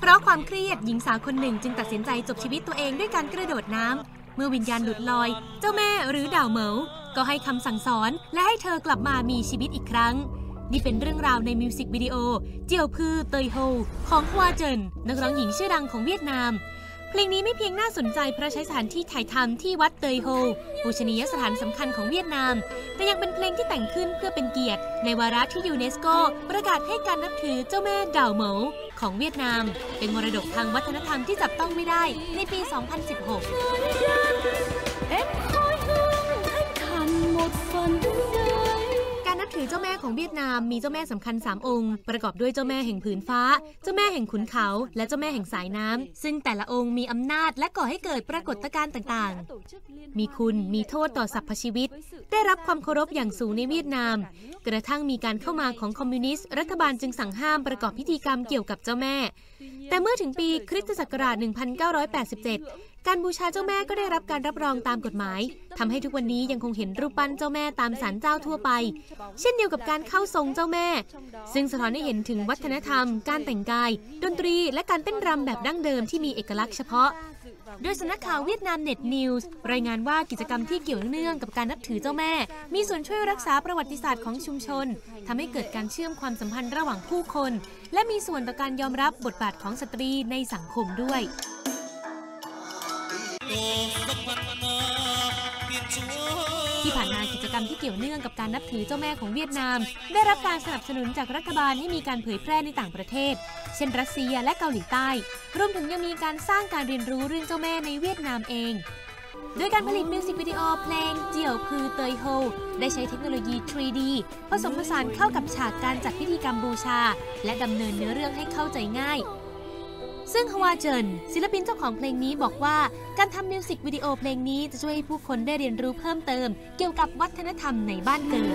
เพราะความเครียดหญิงสาวคนหนึ่งจึงตัดสินใจจบชีวิตตัวเองด้วยการกระโดดน้ำเมื่อวิญญาณหลุดลอย เจ้าแม่หรือดาวเหมาก็ให้คำสั่งสอนและให้เธอกลับมามีชีวิตอีกครั้ง นี่เป็นเรื่องราวในมิวสิกวิดีโอ เจียวพือเตยโฮของฮวาเจินนักร้องหญิงชื่อดังของเวียดนาม เพลงนี้ไม่เพียงน่าสนใจเพราะใช้สถานที่ถ่ายทำที่วัดเตยโฮปูชนียสถานสำคัญของเวียดนาม แต่ยังเป็นเพลงที่แต่งขึ้นเพื่อเป็นเกียรติ ในวาระที่ยูเนสโก ประกาศให้การนับถือเจ้าแม่ดาวเหมาของเวียดนาม เป็นมรดกทางวัฒนธรรมที่จับต้องไม่ได้ในปี 2016 ถือเจ้าแม่ของเวียดนามมีเจ้าแม่สำคัญ 3 องค์ ประกอบด้วยเจ้าแม่แห่งผืนฟ้า เจ้าแม่แห่งขุนเขา และเจ้าแม่แห่งสายน้ำซึ่งแต่ละองค์มีอำนาจและก่อให้เกิดปรากฏการณ์ต่างๆ มีคุณมีโทษต่อสรรพชีวิต ได้รับความเคารพอย่างสูงในเวียดนาม กระทั่งมีการเข้ามาของคอมมิวนิสต์รัฐบาลจึงสั่งห้ามประกอบพิธีกรรมเกี่ยวกับเจ้าแม่ แต่เมื่อถึงปีคริสตศักราช 1987 การบูชาเจ้าแม่ก็ได้รับการรับรองตามกฎหมายทำให้ทุกวันนี้ยังคงเห็นรูปปั้นเจ้าแม่ตามศาลเจ้าทั่วไป เช่นเดียวกับการเข้าทรงเจ้าแม่ ซึ่งสะท้อนให้เห็นถึงวัฒนธรรม การแต่งกาย ดนตรีและการเต้นรำแบบดั้งเดิมที่มีเอกลักษณ์เฉพาะ โดยสำนักข่าวเวียดนามเน็ตนิวส์รายงานว่ากิจกรรมที่เกี่ยวเนื่องกับการนับถือเจ้าแม่ มีส่วนช่วยรักษาประวัติศาสตร์ของชุมชนทำให้เกิดการเชื่อมความสัมพันธ์ระหว่างผู้คน และมีส่วนต่อการยอมรับบทบาทของสตรีในสังคมด้วย ที่ผ่านมากิจกรรมที่เกี่ยวเนื่องกับการนับถือเจ้าแม่ของเวียดนาม ได้รับการสนับสนุนจากรัฐบาลให้มีการเผยแพร่ในต่างประเทศ เช่นรัสเซียและเกาหลีใต้ รวมถึงยังมีการสร้างการเรียนรู้เรื่องเจ้าแม่ในเวียดนามเองโดยการผลิตมิวสิกวิดีโอเพลงเจียวพือเตยโฮ ได้ใช้เทคโนโลยี 3D ผสมผสานเข้ากับฉากการจัดพิธีกรรมบูชา และดำเนินเนื้อเรื่องให้เข้าใจง่าย ซึ่งฮวาเจินศิลปินเจ้าของเพลงนี้บอกว่า การทำมิวสิกวิดีโอเพลงนี้จะช่วยให้ผู้คนได้เรียนรู้เพิ่มเติม เกี่ยวกับวัฒนธรรมในบ้านเกิด